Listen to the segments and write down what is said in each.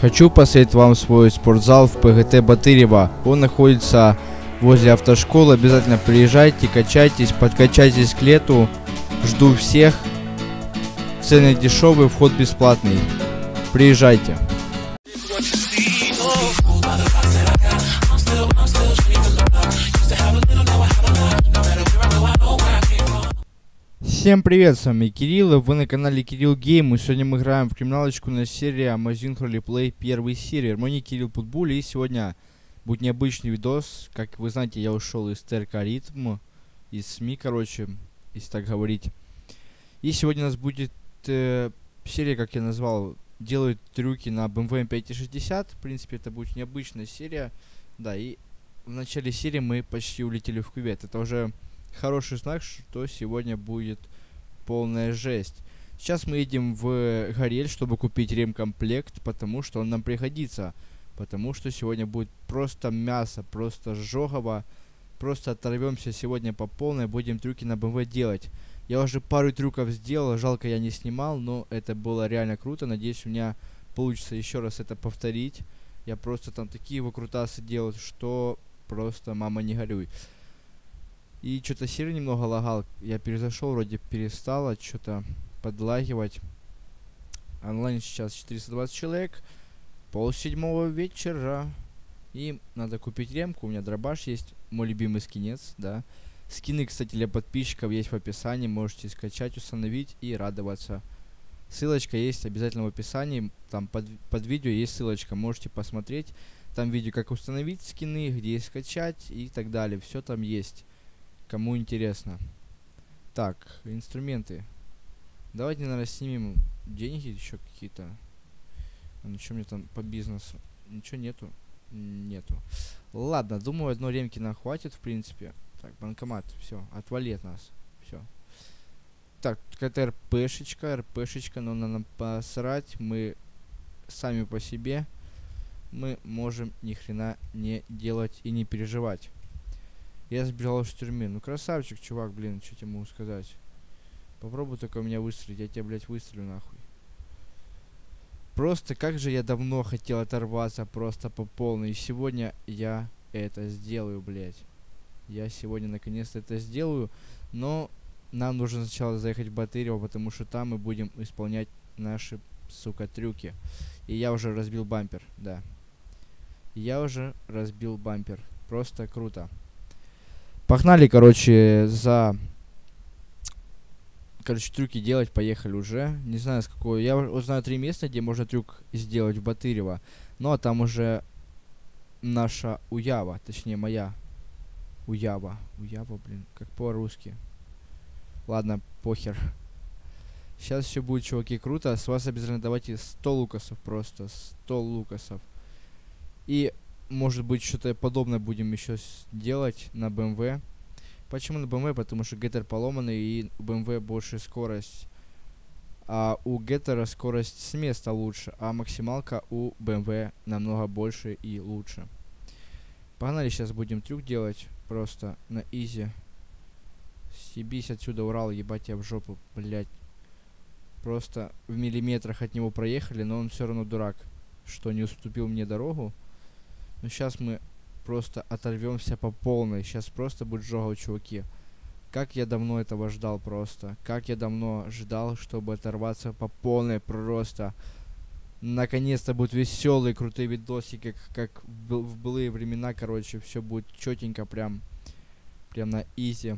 Хочу посоветовать вам свой спортзал в ПГТ Батырева. Он находится возле автошколы. Обязательно приезжайте, качайтесь, подкачайтесь к лету. Жду всех. Цены дешевые, вход бесплатный. Приезжайте. Всем привет, с вами Кирилл, и вы на канале Кирилл Гейм, и сегодня мы играем в криминалочку на серии Amazon Roleplay первый сервер. Мой ник Кирилл Путбуль, и сегодня будет необычный видос. Как вы знаете, я ушел из ТРК Ритм, из СМИ, короче, если так говорить. И сегодня у нас будет э, серия, как я назвал, делают трюки на BMW M560. В принципе, это будет необычная серия. Да, и в начале серии мы почти улетели в кювет. Это уже хороший знак, что сегодня будет полная жесть. Сейчас мы едем в Горель, чтобы купить ремкомплект, потому что он нам пригодится. Потому что сегодня будет просто мясо, просто жогово. Просто оторвемся сегодня по полной, будем трюки на БМВ делать. Я уже пару трюков сделал, жалко я не снимал, но это было реально круто. Надеюсь, у меня получится еще раз это повторить. Я просто там такие выкрутасы делал, что просто мама не горюй. И что-то серый немного лагал. Я перезашел, вроде перестало что-то подлагивать. Онлайн сейчас 420 человек. Пол седьмого вечера. И надо купить ремку. У меня дробаш есть. Мой любимый скинец, да. Скины, кстати, для подписчиков есть в описании. Можете скачать, установить и радоваться. Ссылочка есть обязательно в описании. Там под, под видео есть ссылочка. Можете посмотреть. Там видео, как установить скины, где их скачать и так далее. Все там есть. Кому интересно. Так, инструменты. Давайте, наверное, снимем деньги еще какие-то. А ну что мне там по бизнесу? Ничего нету? Нету. Ладно, думаю, одной ремки нам хватит, в принципе. Так, банкомат, все, отвали от нас. Все. Так, какая-то РПшечка, РПшечка, но нам посрать. Мы сами по себе. Мы можем ни хрена не делать и не переживать. Я сбежал из тюрьмы. Ну, красавчик, чувак, блин, что тебе могу сказать. Попробуй только меня выстрелить, я тебя, блядь, выстрелю нахуй. Просто как же я давно хотел оторваться просто по полной. И сегодня я это сделаю, блядь. Я сегодня наконец-то это сделаю. Но нам нужно сначала заехать в Батырево, потому что там мы будем исполнять наши, сука, трюки. И я уже разбил бампер, да. Я уже разбил бампер. Просто круто. Погнали, короче, за... Короче, трюки делать, поехали уже. Не знаю, с какой... Я узнаю три места, где можно трюк сделать в Батырево. Ну, а там уже наша Уява, точнее, моя Уява. Уява, блин, как по-русски. Ладно, похер. Сейчас все будет, чуваки, круто. С вас обязательно давайте 100 лукасов просто. 100 лукасов. И может быть, что-то подобное будем еще делать на BMW. Почему на BMW? Потому что геттер поломанный и у BMW больше скорость. А у геттера скорость с места лучше, а максималка у BMW намного больше и лучше. Погнали, сейчас будем трюк делать просто на изи. Съебись отсюда, Урал, ебать я в жопу, блять. Просто в миллиметрах от него проехали, но он все равно дурак, что не уступил мне дорогу. Но сейчас мы просто оторвемся по полной. Сейчас просто будет жога, чуваки. Как я давно этого ждал просто. Как я давно ждал, чтобы оторваться по полной просто. Наконец-то будут веселые, крутые видосики, как, как в былые времена, короче, все будет четенько, прям, прям на изи.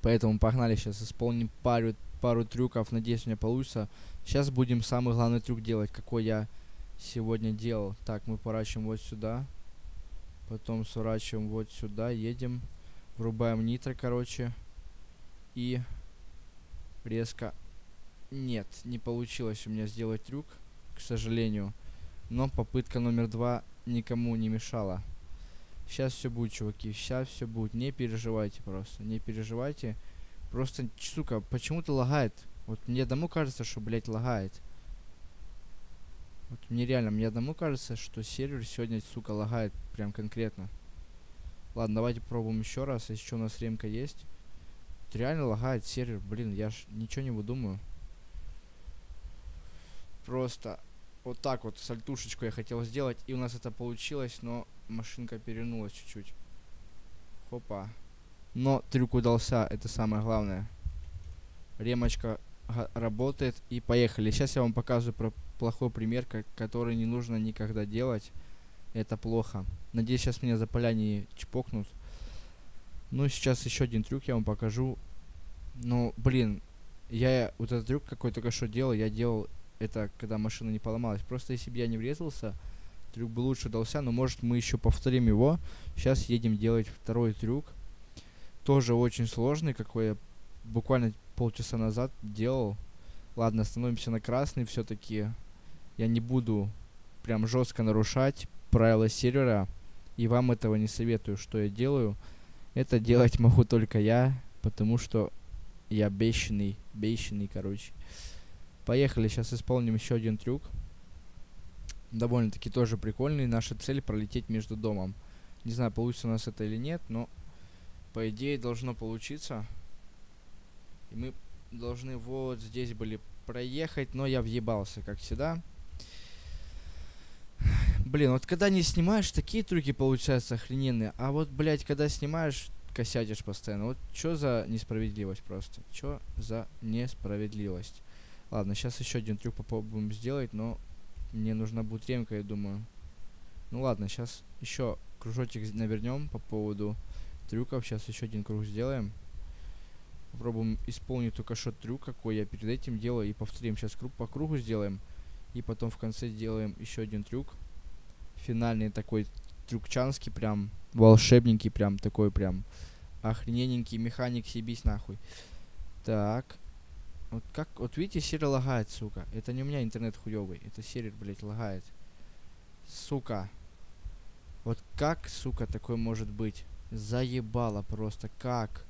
Поэтому погнали сейчас, исполним пару, пару трюков, надеюсь, у меня получится. Сейчас будем самый главный трюк делать, какой я сегодня делал. Так, мы поворачиваем вот сюда. Потом сворачиваем вот сюда, едем. Врубаем нитро, короче. И резко... Нет, не получилось у меня сделать трюк, к сожалению. Но попытка номер два никому не мешала. Сейчас все будет, чуваки. Сейчас все будет. Не переживайте просто. Не переживайте. Просто, сука, почему-то лагает. Вот мне одному кажется, что, блядь, лагает. Вот мне реально, мне одному кажется, что сервер сегодня, сука, лагает прям конкретно. Ладно, давайте попробуем еще раз, если что у нас ремка есть. Вот реально лагает сервер, блин, я ж ничего не выдумаю. Просто Вот так вот, сальтушечку я хотел сделать, и у нас это получилось, но машинка перенулась чуть-чуть. Хопа. Но трюк удался, это самое главное. Ремочка работает, и поехали. Сейчас я вам показываю про плохой пример, который не нужно никогда делать. Это плохо. Надеюсь, сейчас меня за поля не чпокнут. Ну, сейчас еще один трюк я вам покажу. Ну, блин, я вот этот трюк какой только что делал, я делал это, когда машина не поломалась. Просто если бы я не врезался, трюк бы лучше дался, но может мы еще повторим его. Сейчас едем делать второй трюк. Тоже очень сложный, какой я буквально полчаса назад делал. Ладно, становимся на красный все-таки. Я не буду прям жестко нарушать правила сервера. И вам этого не советую, что я делаю. Это делать могу только я, потому что я бешеный, бешеный, короче. Поехали, сейчас исполним еще один трюк. Довольно-таки тоже прикольный. Наша цель пролететь между домом. Не знаю, получится у нас это или нет, но по идее должно получиться. И мы должны вот здесь были проехать, но я въебался, как всегда. Блин, вот когда не снимаешь, такие трюки получаются охрененные. А вот, блядь, когда снимаешь, косятишь постоянно. Вот что за несправедливость просто? Что за несправедливость? Ладно, сейчас еще один трюк попробуем сделать, но мне нужна будет ремка, я думаю. Ну ладно, сейчас еще кружочек навернем по поводу трюков. Сейчас еще один круг сделаем. Попробуем исполнить только что трюк, какой я перед этим делал. И повторим сейчас круг по кругу сделаем. И потом в конце сделаем еще один трюк. Финальный такой трюкчанский, прям волшебненький, прям такой прям охренененький механик себись нахуй. Так. Вот как, вот видите, сервер лагает, сука. Это не у меня интернет хуёвый, это сервер, блядь, лагает. Сука. Вот как, сука, такое может быть? Заебало просто, как?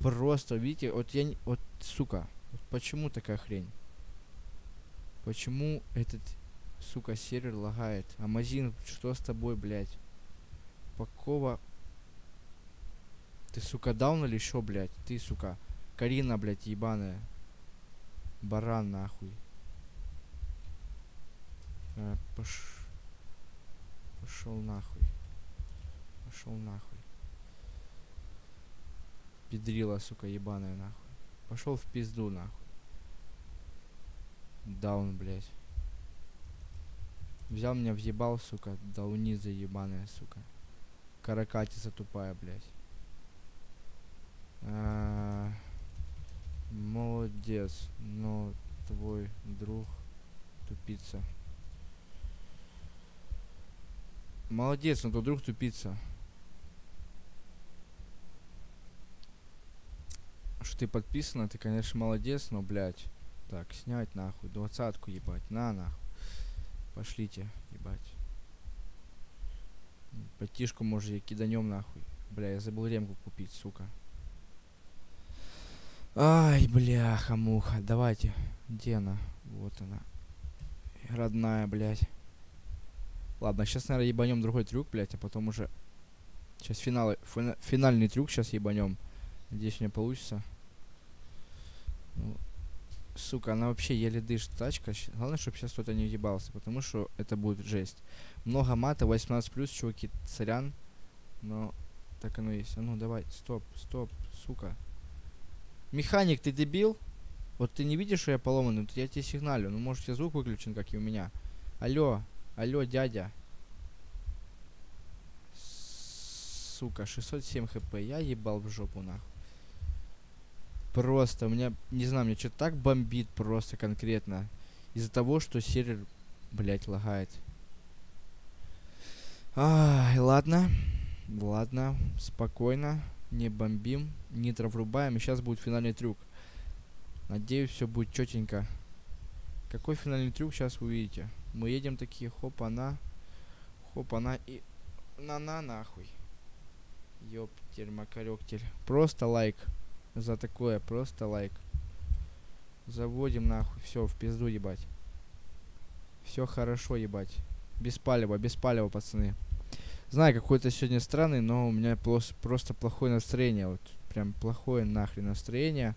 Просто, видите, вот я не... Вот, сука, вот почему такая хрень? Почему этот, сука, сервер лагает? Амазин, что с тобой, блядь? Какого... Ты, сука, даун или что, блядь? Ты, сука, Карина, блядь, ебаная. Баран, нахуй. А, пош... Пошел нахуй. Пошел нахуй педрила, сука, ебаная, нахуй. Пошел в пизду, нахуй. Даун, блядь. Взял меня, въебал, сука, дауниза ебаная, сука. Каракатица тупая, блядь. А молодец, но твой друг тупица. Молодец, но твой друг тупица. Что ты подписана, ты, конечно, молодец, но, блядь. Так, снять нахуй. Двадцатку ебать. На нахуй. Пошлите, ебать. Потишку, может, я киданем нахуй. Бля, я забыл ремку купить, сука. Ай, бляха-муха. Давайте. Где она? Вот она. Родная, блядь. Ладно, сейчас, наверное, ебанем другой трюк, блядь, а потом уже... Сейчас финалы, финальный трюк сейчас ебанем. Надеюсь, у меня получится. Сука, она вообще еле дышит, тачка. Главное, чтобы сейчас кто-то не въебался, потому что это будет жесть. Много мата, 18 плюс, чуваки, царян. Но так оно есть. А ну, давай, стоп, стоп, сука. Механик, ты дебил? Вот ты не видишь, что я поломанный? Я тебе сигналю. Ну, может, я звук выключен, как и у меня. Алло, алло, дядя. Сука, 607 хп. Я ебал в жопу, нахуй. Просто, у меня, не знаю, мне что-то так бомбит просто конкретно. Из-за того, что сервер, блять, лагает. Ай, ладно. Ладно, спокойно. Не бомбим. Нитро врубаем. И сейчас будет финальный трюк. Надеюсь, все будет четенько. Какой финальный трюк сейчас увидите? Мы едем такие, хоп-она. Хоп-она и... На-на нахуй. Ёптель, макарёктель. Просто лайк за такое. Просто лайк. Заводим нахуй. Все, в пизду ебать. Все хорошо ебать. Без палева, без палева, пацаны. Знаю, какой-то сегодня странный, но у меня просто плохое настроение. Вот прям плохое нахрен настроение.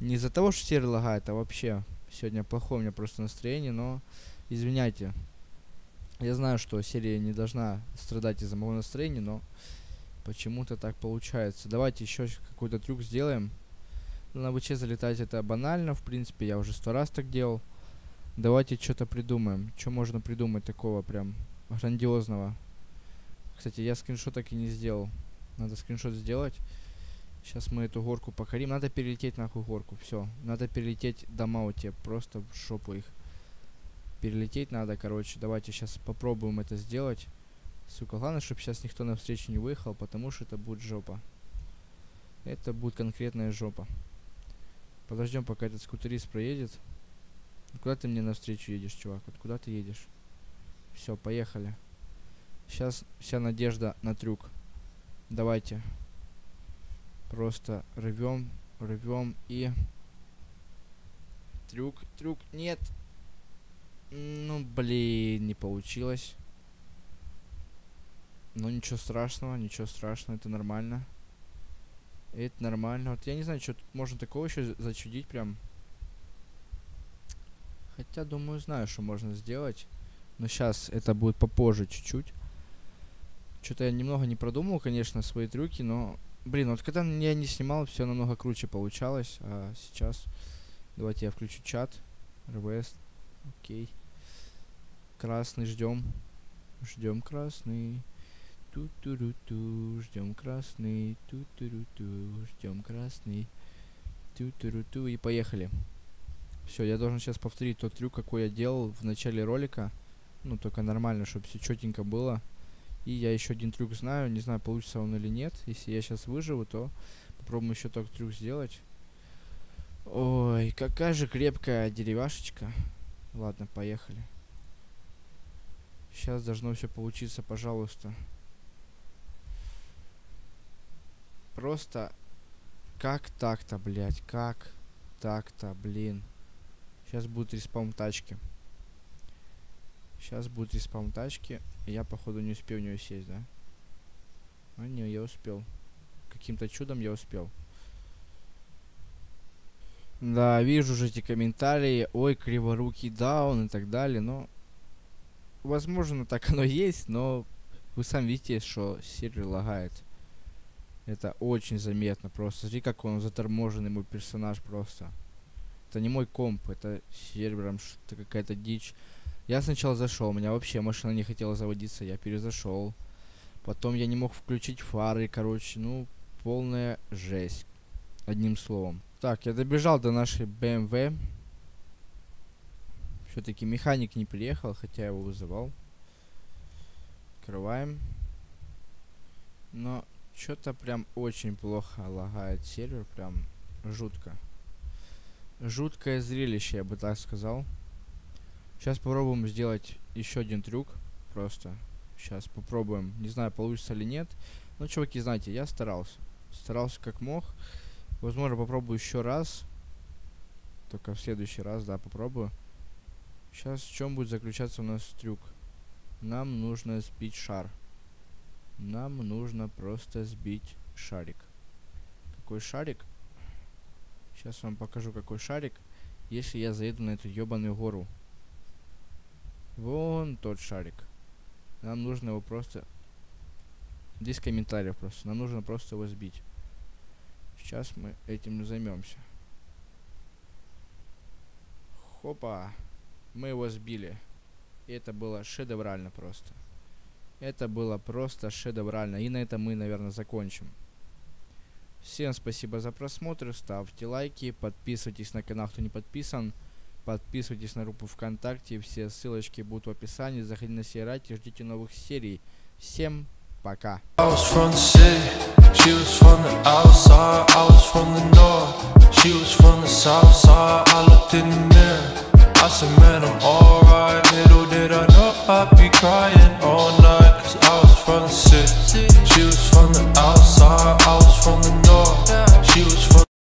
Не из-за того, что сервер лагает, а вообще. Сегодня плохое у меня просто настроение, но Извиняйте. Я знаю, что серия не должна страдать из-за моего настроения, но почему-то так получается. Давайте еще какой-то трюк сделаем. На ВЧ залетать это банально, в принципе, я уже сто раз так делал. Давайте что-то придумаем. Что можно придумать такого прям грандиозного? Кстати, я скриншот так и не сделал. Надо скриншот сделать. Сейчас мы эту горку покорим. Надо перелететь нахуй горку. Все. Надо перелететь до Маути. Просто в шопу их. Перелететь надо, короче. Давайте сейчас попробуем это сделать. Сука, главное, чтобы сейчас никто на встречу не выехал, потому что это будет жопа. Это будет конкретная жопа. Подождем, пока этот скутерист проедет. Куда ты мне навстречу едешь, чувак? Вот куда ты едешь? Все, поехали. Сейчас вся надежда на трюк. Давайте. Просто рвем, рвем и... Трюк, трюк, нет. Ну, блин, не получилось. Ну, ничего страшного, ничего страшного, это нормально. Это нормально. Вот я не знаю, что тут можно такого еще зачудить прям. Хотя, думаю, знаю, что можно сделать. Но сейчас это будет попозже чуть-чуть. Что-то я немного не продумал, конечно, свои трюки, но... Блин, вот когда я не снимал, все намного круче получалось. А сейчас... Давайте я включу чат. РВС. Окей. Красный ждем. Ждем красный. Ту-ту-ру-ту, ждем красный, ту-ту-ру-ту, ждем красный, ту-ту-ру-ту, и поехали. Все, я должен сейчас повторить тот трюк, какой я делал в начале ролика. Ну, только нормально, чтобы все четенько было. И я еще один трюк знаю, не знаю, получится он или нет. Если я сейчас выживу, то попробуем еще тот трюк сделать. Ой, какая же крепкая деревяшечка. Ладно, поехали. Сейчас должно все получиться, пожалуйста. Просто... Как так-то, блядь? Как так-то, блин? Сейчас будет респаун тачки. Сейчас будет респаун тачки. Я, походу, не успел в нее сесть, да? А, не, я успел. Каким-то чудом я успел. Да, вижу уже эти комментарии. Ой, криворукий даун и так далее. Но, возможно, так оно есть, но вы сами видите, что сервер лагает. Это очень заметно просто. Смотри, как он заторможенный мой персонаж просто. Это не мой комп, это сервером что-то какая-то дичь. Я сначала зашел, у меня вообще машина не хотела заводиться, я перезашел. Потом я не мог включить фары, короче, ну, полная жесть. Одним словом. Так, я добежал до нашей BMW. Все-таки механик не приехал, хотя я его вызывал. Открываем. Но что-то прям очень плохо лагает сервер, прям жутко. Жуткое зрелище, я бы так сказал. Сейчас попробуем сделать еще один трюк. Просто. Сейчас попробуем. Не знаю, получится или нет. Но, чуваки, знаете, я старался. Старался как мог. Возможно, попробую еще раз. Только в следующий раз, да, попробую. Сейчас в чем будет заключаться у нас трюк? Нам нужно сбить шар. Нам нужно просто сбить шарик. Какой шарик? Сейчас вам покажу, какой шарик. Если я заеду на эту ебаную гору. Вон тот шарик. Нам нужно его просто... Здесь комментариев просто. Нам нужно просто его сбить. Сейчас мы этим займемся. Хопа. Мы его сбили. И это было шедеврально просто. Это было просто шедеврально. И на этом мы, наверное, закончим. Всем спасибо за просмотр. Ставьте лайки. Подписывайтесь на канал, кто не подписан. Подписывайтесь на группу ВКонтакте. Все ссылочки будут в описании. Заходите на и ждите новых серий. Всем пока. I said, man, I'm all